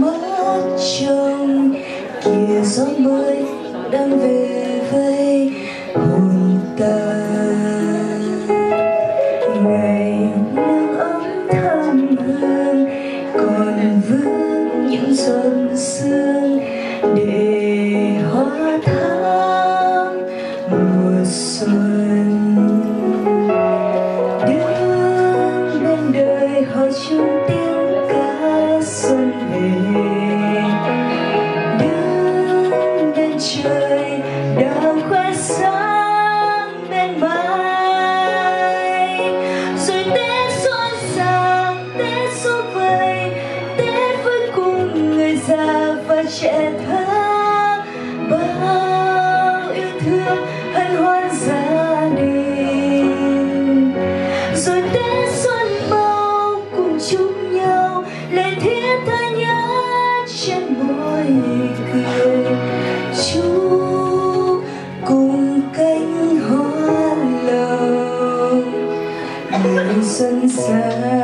mắt trong kia gió mới đang về vây xuân về đứng bên trời đào khoe sáng bên mai rồi tết xuân sang tết xuân vầy tết vẫn cùng người già và trẻ thơ bao yêu thương hân hoan gia đình rồi tết xuân bao cùng chúc nhau nhau thiên ta nhớ trên môi cười chú cùng cánh hoa lồng đường xuân sang.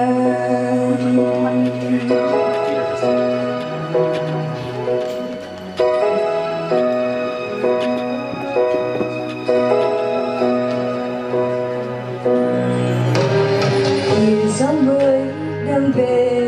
Gió mới đang về.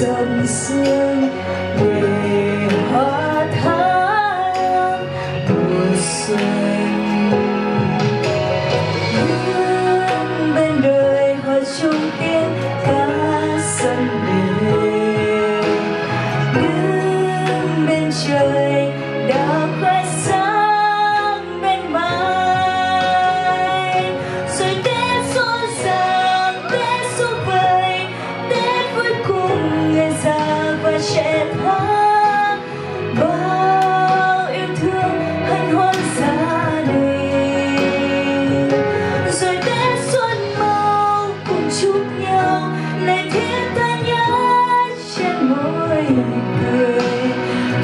dần sương về hát hát mùa xuân. Bước bên đời hòa chung tiếng ca sân về bước bên trời đã khoe xa